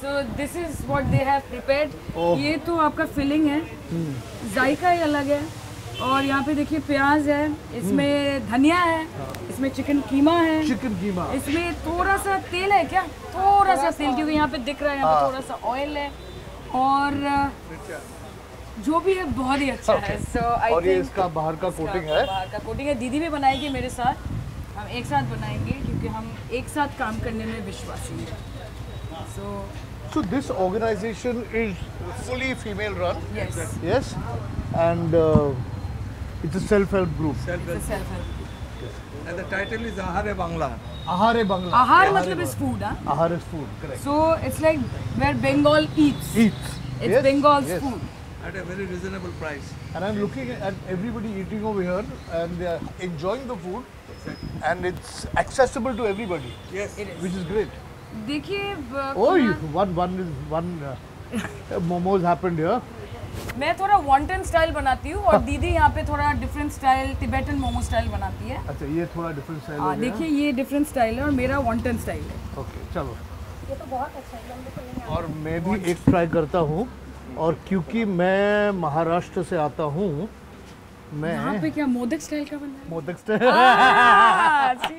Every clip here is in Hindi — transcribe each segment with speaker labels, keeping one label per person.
Speaker 1: So this is what they have prepared ये तो आपका फिलिंग है। जायका ही अलग है। और यहाँ पे देखिए प्याज है। इसमें धनिया है। इसमें चिकन कीमा है।
Speaker 2: चिकन कीमा
Speaker 1: इसमें थोड़ा सा तेल है क्या? थोड़ा सा तेल क्योंकि यहाँ पे दिख रहा है। यहाँ पे थोड़ा सा ऑयल है। और जो भी है बहुत ही अच्छा है। सो आई
Speaker 2: और ये
Speaker 1: थिंक
Speaker 2: इसका बाहर का कोटिंग है।
Speaker 1: बाहर का कोटिंग है। दीदी भी बनाएगी मेरे साथ। हम एक साथ बनाएँगे क्योंकि हम एक साथ काम करने में विश्वासी हैं। So,
Speaker 2: so this organization is fully female run.
Speaker 1: Yes.
Speaker 2: Yes, and uh, it's a self-help group.
Speaker 1: Self-help. self-help.
Speaker 3: And the title is Ahare Bangla.
Speaker 2: Ahare Bangla.
Speaker 1: Ahar, Ahar matlab is food, huh?
Speaker 2: Ahar is food, correct.
Speaker 1: So it's like where Bengal eats.
Speaker 2: Eats.
Speaker 1: It's
Speaker 2: yes.
Speaker 1: Bengal's
Speaker 2: yes.
Speaker 1: food.
Speaker 3: At a very reasonable price.
Speaker 2: And I'm looking at everybody eating over here and they are enjoying the food. Exactly. And it's accessible to everybody.
Speaker 3: Yes. It is.
Speaker 2: Which is great.
Speaker 1: देखिए
Speaker 2: Oh, one one one. Uh, momos happened here.
Speaker 1: मैं थोड़ा वॉन्टन स्टाइल बनाती हूँ और दीदी यहाँ पे थोड़ा different style Tibetan momo style बनाती है।
Speaker 2: अच्छा ये थोड़ा डिफरेंट स्टाइल हो
Speaker 1: देखिए ये डिफरेंट स्टाइल है और मेरा वॉन्टन स्टाइल है।
Speaker 2: ओके चलो।
Speaker 4: ये तो बहुत अच्छा है
Speaker 2: और मैं भी एक ट्राई करता हूँ और क्योंकि मैं महाराष्ट्र से आता हूँ मैं
Speaker 1: यहाँ पे क्या मोदक स्टाइल का bun
Speaker 2: modak style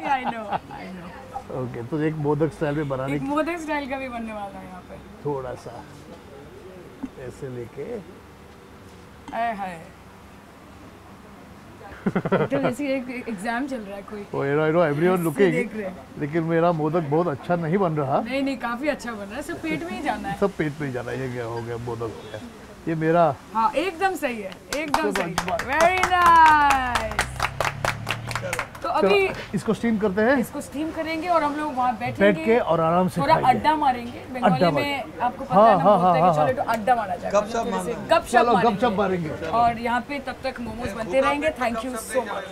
Speaker 1: I know
Speaker 2: okay तो एक मोदक स्टाइल में बनाने
Speaker 1: एक मोदक स्टाइल का भी बनने वाला है यहाँ पे।
Speaker 2: थोड़ा सा। ऐसे लेके।
Speaker 1: आय हाय। तो जैसे एक एग्ज़ाम चल रहा है कोई।
Speaker 2: Oh you know everyone looking लेकिन मेरा मोदक बहुत अच्छा नहीं बन रहा।
Speaker 1: नहीं नहीं काफ़ी अच्छा बन रहा है। सब पेट में ही जाना है।
Speaker 2: सब पेट में ही जाना है। ये क्या हो गया? मोदक हो गया। ये मेरा
Speaker 1: हाँ एकदम सही है। एकदम सही वेरी नाइस अभी
Speaker 2: इसको स्टीम करते हैं।
Speaker 1: इसको स्टीम करेंगे और हम लोग वहाँ बैठेंगे।
Speaker 2: बैठ के और आराम से
Speaker 1: थोड़ा अड्डा मारेंगे। बंगाली
Speaker 2: अड्डा
Speaker 1: में आपको पता
Speaker 2: हाँ,
Speaker 1: है हाँ,
Speaker 2: हाँ,
Speaker 1: बोलते हैं
Speaker 2: हाँ,
Speaker 1: कि चलो तो अड्डा मारा जाएगा।
Speaker 3: गपशप।
Speaker 2: गपशप मारेंगे।
Speaker 1: और यहाँ पे तब तक मोमोज बनते रहेंगे। Thank you so much